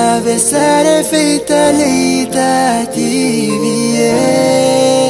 avessare fatalità ti viene.